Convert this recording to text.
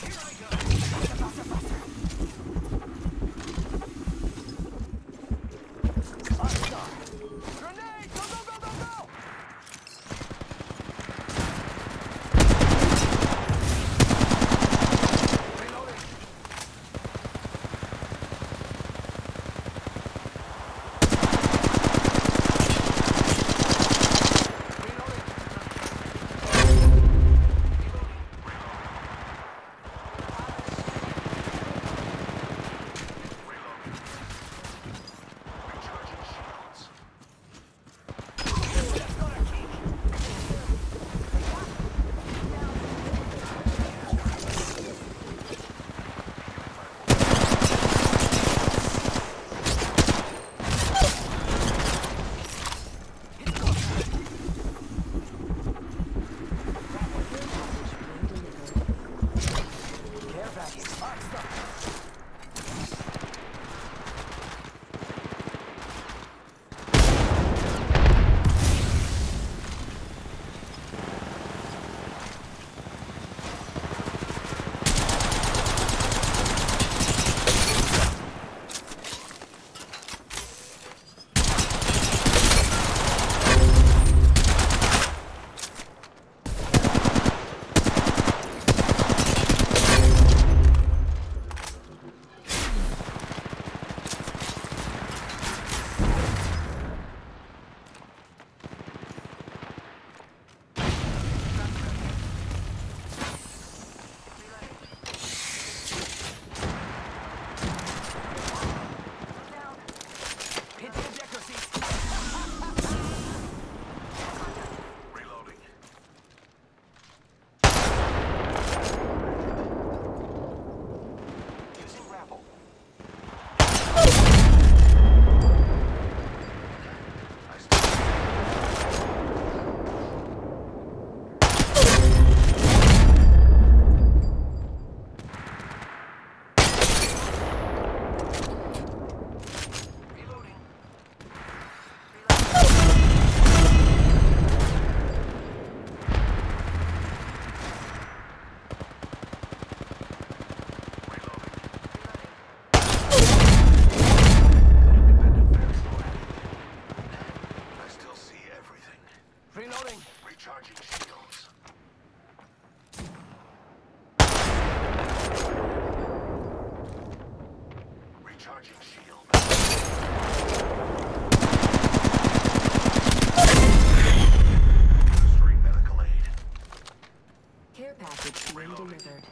Grenade! Recharging shields. Recharging shield. Care package being delivered.